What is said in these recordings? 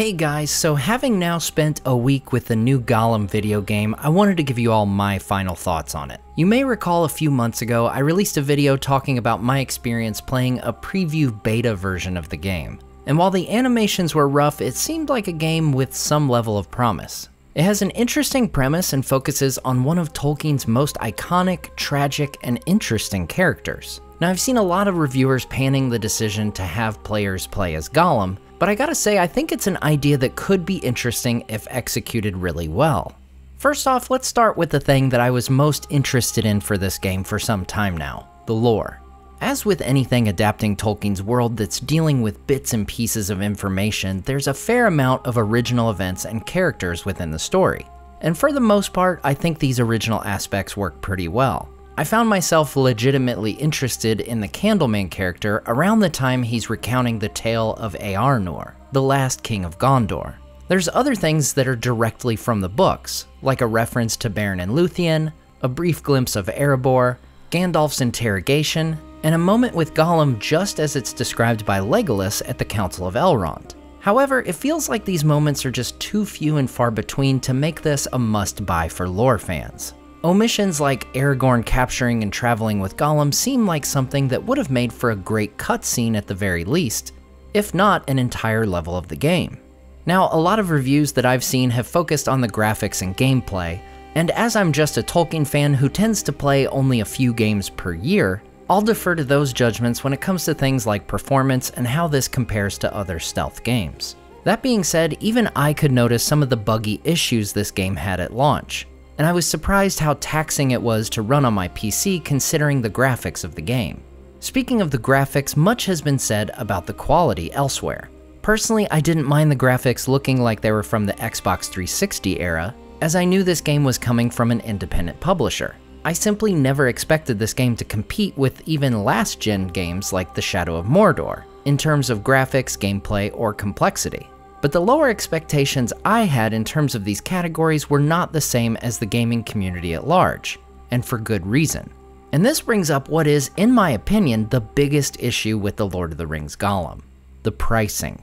Hey guys, so having now spent a week with the new Gollum video game, I wanted to give you all my final thoughts on it. You may recall a few months ago, I released a video talking about my experience playing a preview beta version of the game. And while the animations were rough, it seemed like a game with some level of promise. It has an interesting premise and focuses on one of Tolkien's most iconic, tragic, and interesting characters. Now, I've seen a lot of reviewers panning the decision to have players play as Gollum, but I gotta say, I think it's an idea that could be interesting if executed really well. First off, let's start with the thing that I was most interested in for this game for some time now the lore. As with anything adapting Tolkien's world that's dealing with bits and pieces of information, there's a fair amount of original events and characters within the story. And for the most part, I think these original aspects work pretty well. I found myself legitimately interested in the Candleman character around the time he's recounting the tale of Eärnur, the last king of Gondor. There's other things that are directly from the books, like a reference to Beren and Luthien, a brief glimpse of Erebor, Gandalf's interrogation, and a moment with Gollum just as it's described by Legolas at the Council of Elrond. However, it feels like these moments are just too few and far between to make this a must-buy for lore fans. Omissions like Aragorn capturing and traveling with Gollum seem like something that would have made for a great cutscene at the very least, if not an entire level of the game. Now, a lot of reviews that I've seen have focused on the graphics and gameplay, and as I'm just a Tolkien fan who tends to play only a few games per year, I'll defer to those judgments when it comes to things like performance and how this compares to other stealth games. That being said, even I could notice some of the buggy issues this game had at launch and I was surprised how taxing it was to run on my PC considering the graphics of the game. Speaking of the graphics, much has been said about the quality elsewhere. Personally, I didn't mind the graphics looking like they were from the Xbox 360 era, as I knew this game was coming from an independent publisher. I simply never expected this game to compete with even last-gen games like The Shadow of Mordor, in terms of graphics, gameplay, or complexity. But the lower expectations I had in terms of these categories were not the same as the gaming community at large, and for good reason. And this brings up what is, in my opinion, the biggest issue with the Lord of the Rings Gollum the pricing.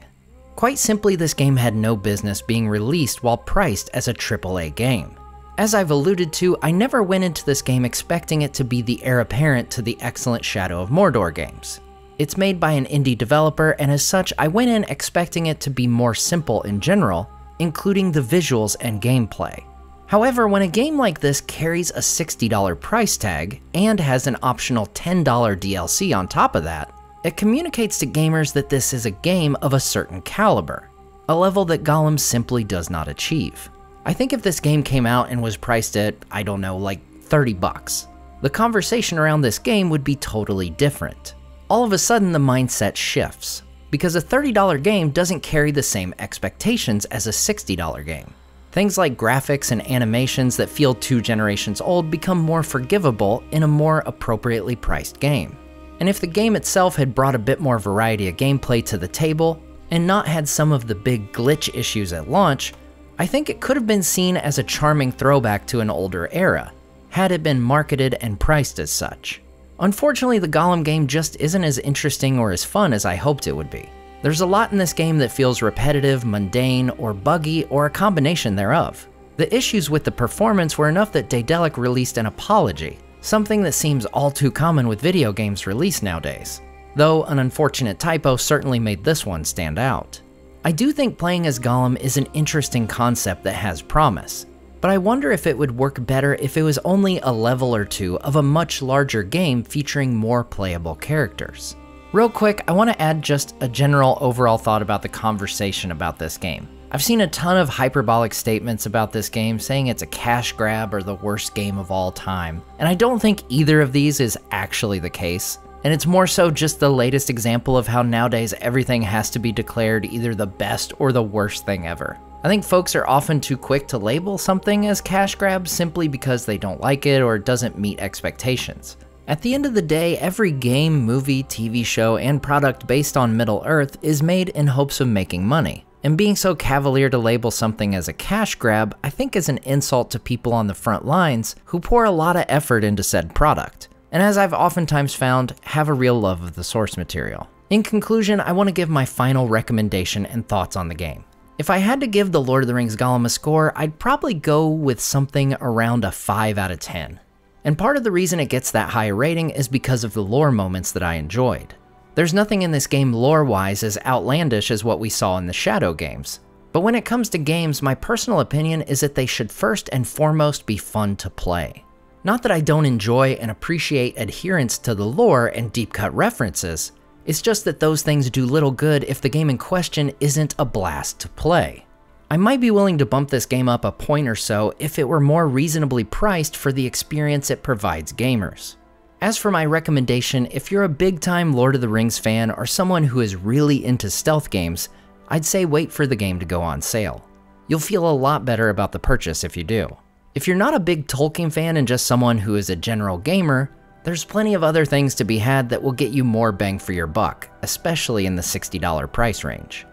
Quite simply, this game had no business being released while priced as a AAA game. As I've alluded to, I never went into this game expecting it to be the heir apparent to the excellent Shadow of Mordor games. It's made by an indie developer, and as such, I went in expecting it to be more simple in general, including the visuals and gameplay. However, when a game like this carries a $60 price tag and has an optional $10 DLC on top of that, it communicates to gamers that this is a game of a certain caliber, a level that Gollum simply does not achieve. I think if this game came out and was priced at, I don't know, like 30 bucks, the conversation around this game would be totally different all of a sudden the mindset shifts, because a $30 game doesn't carry the same expectations as a $60 game. Things like graphics and animations that feel two generations old become more forgivable in a more appropriately priced game. And if the game itself had brought a bit more variety of gameplay to the table, and not had some of the big glitch issues at launch, I think it could have been seen as a charming throwback to an older era, had it been marketed and priced as such. Unfortunately, the Gollum game just isn't as interesting or as fun as I hoped it would be. There's a lot in this game that feels repetitive, mundane, or buggy, or a combination thereof. The issues with the performance were enough that Daedalic released an apology, something that seems all too common with video games released nowadays. Though an unfortunate typo certainly made this one stand out. I do think playing as Gollum is an interesting concept that has promise, but I wonder if it would work better if it was only a level or two of a much larger game featuring more playable characters. Real quick, I want to add just a general overall thought about the conversation about this game. I've seen a ton of hyperbolic statements about this game saying it's a cash grab or the worst game of all time, and I don't think either of these is actually the case. And it's more so just the latest example of how nowadays everything has to be declared either the best or the worst thing ever. I think folks are often too quick to label something as cash grab simply because they don't like it or it doesn't meet expectations. At the end of the day, every game, movie, TV show, and product based on Middle Earth is made in hopes of making money. And being so cavalier to label something as a cash grab, I think is an insult to people on the front lines who pour a lot of effort into said product. And as I've oftentimes found, have a real love of the source material. In conclusion, I want to give my final recommendation and thoughts on the game. If I had to give The Lord of the Rings Gollum a score, I'd probably go with something around a 5 out of 10. And part of the reason it gets that high rating is because of the lore moments that I enjoyed. There's nothing in this game lore-wise as outlandish as what we saw in the Shadow games. But when it comes to games, my personal opinion is that they should first and foremost be fun to play. Not that I don't enjoy and appreciate adherence to the lore and deep cut references, it's just that those things do little good if the game in question isn't a blast to play. I might be willing to bump this game up a point or so if it were more reasonably priced for the experience it provides gamers. As for my recommendation, if you're a big time Lord of the Rings fan or someone who is really into stealth games, I'd say wait for the game to go on sale. You'll feel a lot better about the purchase if you do. If you're not a big Tolkien fan and just someone who is a general gamer, there's plenty of other things to be had that will get you more bang for your buck, especially in the $60 price range.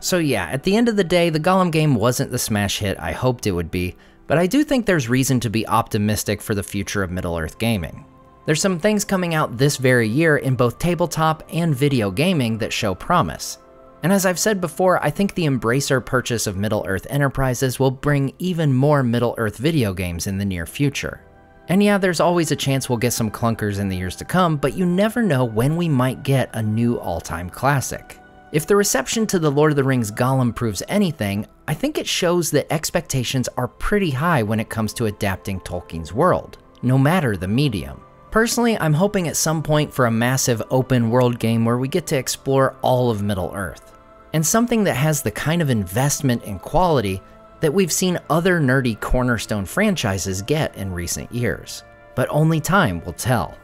So yeah, at the end of the day, the Gollum game wasn't the smash hit I hoped it would be, but I do think there's reason to be optimistic for the future of Middle-earth gaming. There's some things coming out this very year in both tabletop and video gaming that show promise. And as I've said before, I think the Embracer purchase of Middle-earth Enterprises will bring even more Middle-earth video games in the near future. And yeah, there's always a chance we'll get some clunkers in the years to come, but you never know when we might get a new all-time classic. If the reception to The Lord of the Rings Gollum proves anything, I think it shows that expectations are pretty high when it comes to adapting Tolkien's world, no matter the medium. Personally, I'm hoping at some point for a massive open world game where we get to explore all of Middle-earth, and something that has the kind of investment and quality that we've seen other nerdy cornerstone franchises get in recent years. But only time will tell.